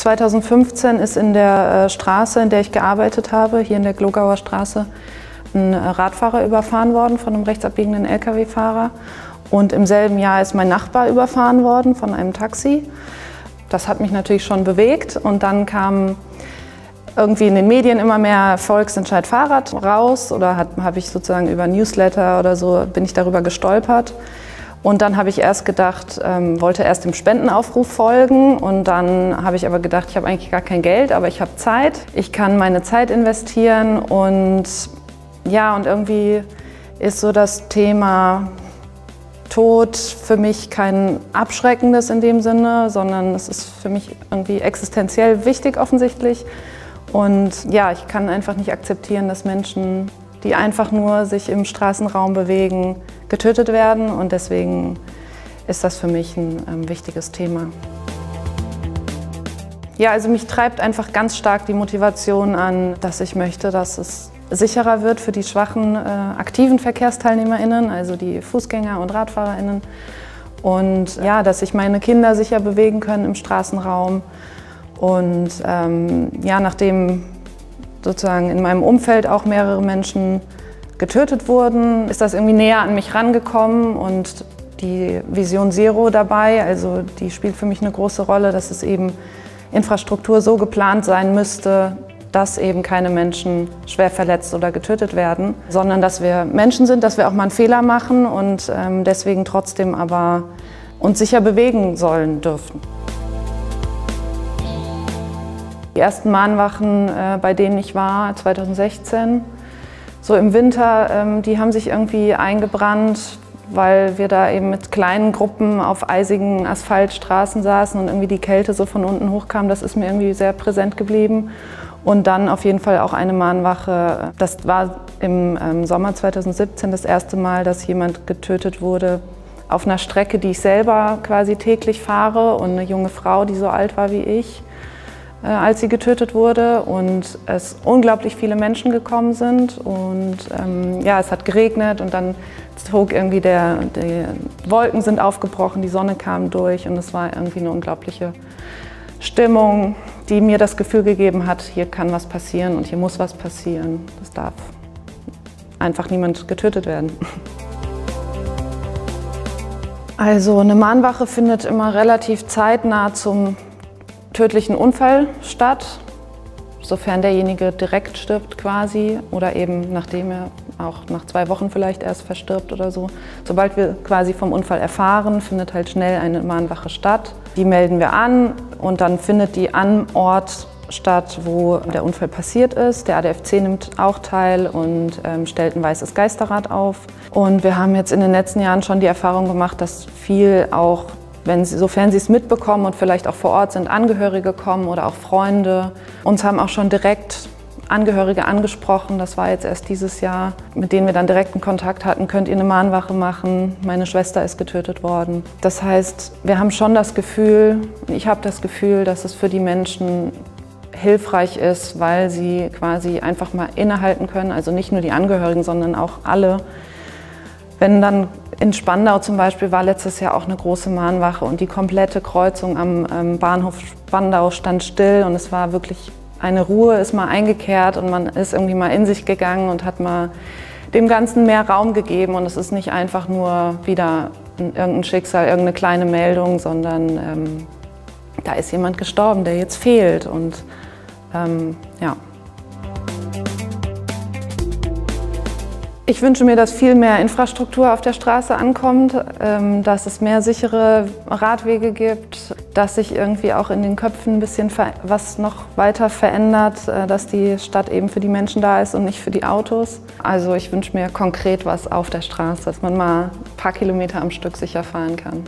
2015 ist in der äh, Straße, in der ich gearbeitet habe, hier in der Glogauer Straße, ein Radfahrer überfahren worden von einem rechtsabbiegenden Lkw-Fahrer. Und im selben Jahr ist mein Nachbar überfahren worden von einem Taxi. Das hat mich natürlich schon bewegt. Und dann kam irgendwie in den Medien immer mehr Volksentscheid Fahrrad raus oder habe ich sozusagen über Newsletter oder so bin ich darüber gestolpert. Und dann habe ich erst gedacht, ähm, wollte erst dem Spendenaufruf folgen und dann habe ich aber gedacht, ich habe eigentlich gar kein Geld, aber ich habe Zeit. Ich kann meine Zeit investieren und ja, und irgendwie ist so das Thema Tod für mich kein abschreckendes in dem Sinne, sondern es ist für mich irgendwie existenziell wichtig offensichtlich. Und ja, ich kann einfach nicht akzeptieren, dass Menschen, die einfach nur sich im Straßenraum bewegen, getötet werden. Und deswegen ist das für mich ein ähm, wichtiges Thema. Ja, also mich treibt einfach ganz stark die Motivation an, dass ich möchte, dass es sicherer wird für die schwachen äh, aktiven VerkehrsteilnehmerInnen, also die Fußgänger und RadfahrerInnen. Und ja, dass sich meine Kinder sicher bewegen können im Straßenraum. Und ähm, ja, nachdem sozusagen in meinem Umfeld auch mehrere Menschen getötet wurden, ist das irgendwie näher an mich rangekommen und die Vision Zero dabei, also die spielt für mich eine große Rolle, dass es eben Infrastruktur so geplant sein müsste, dass eben keine Menschen schwer verletzt oder getötet werden, sondern dass wir Menschen sind, dass wir auch mal einen Fehler machen und ähm, deswegen trotzdem aber uns sicher bewegen sollen dürfen. Die ersten Mahnwachen, äh, bei denen ich war, 2016, so im Winter, ähm, die haben sich irgendwie eingebrannt, weil wir da eben mit kleinen Gruppen auf eisigen Asphaltstraßen saßen und irgendwie die Kälte so von unten hochkam. Das ist mir irgendwie sehr präsent geblieben. Und dann auf jeden Fall auch eine Mahnwache. Das war im ähm, Sommer 2017 das erste Mal, dass jemand getötet wurde auf einer Strecke, die ich selber quasi täglich fahre und eine junge Frau, die so alt war wie ich, als sie getötet wurde und es unglaublich viele Menschen gekommen sind und ähm, ja, es hat geregnet und dann zog irgendwie der, die Wolken sind aufgebrochen, die Sonne kam durch und es war irgendwie eine unglaubliche Stimmung, die mir das Gefühl gegeben hat, hier kann was passieren und hier muss was passieren. Es darf einfach niemand getötet werden. Also eine Mahnwache findet immer relativ zeitnah zum tödlichen Unfall statt, sofern derjenige direkt stirbt quasi oder eben nachdem er auch nach zwei Wochen vielleicht erst verstirbt oder so. Sobald wir quasi vom Unfall erfahren, findet halt schnell eine Mahnwache statt. Die melden wir an und dann findet die an Ort statt, wo der Unfall passiert ist. Der ADFC nimmt auch teil und ähm, stellt ein weißes Geisterrad auf. Und wir haben jetzt in den letzten Jahren schon die Erfahrung gemacht, dass viel auch, wenn sie, sofern sie es mitbekommen und vielleicht auch vor Ort sind, Angehörige kommen oder auch Freunde. Uns haben auch schon direkt Angehörige angesprochen, das war jetzt erst dieses Jahr, mit denen wir dann direkten Kontakt hatten, könnt ihr eine Mahnwache machen, meine Schwester ist getötet worden. Das heißt, wir haben schon das Gefühl, ich habe das Gefühl, dass es für die Menschen hilfreich ist, weil sie quasi einfach mal innehalten können, also nicht nur die Angehörigen, sondern auch alle. Wenn dann in Spandau zum Beispiel war letztes Jahr auch eine große Mahnwache und die komplette Kreuzung am ähm, Bahnhof Spandau stand still und es war wirklich eine Ruhe ist mal eingekehrt und man ist irgendwie mal in sich gegangen und hat mal dem Ganzen mehr Raum gegeben und es ist nicht einfach nur wieder irgendein Schicksal, irgendeine kleine Meldung, sondern ähm, da ist jemand gestorben, der jetzt fehlt und ähm, ja. Ich wünsche mir, dass viel mehr Infrastruktur auf der Straße ankommt, ähm, dass es mehr sichere Radwege gibt, dass sich irgendwie auch in den Köpfen ein bisschen was noch weiter verändert, äh, dass die Stadt eben für die Menschen da ist und nicht für die Autos. Also ich wünsche mir konkret was auf der Straße, dass man mal ein paar Kilometer am Stück sicher fahren kann.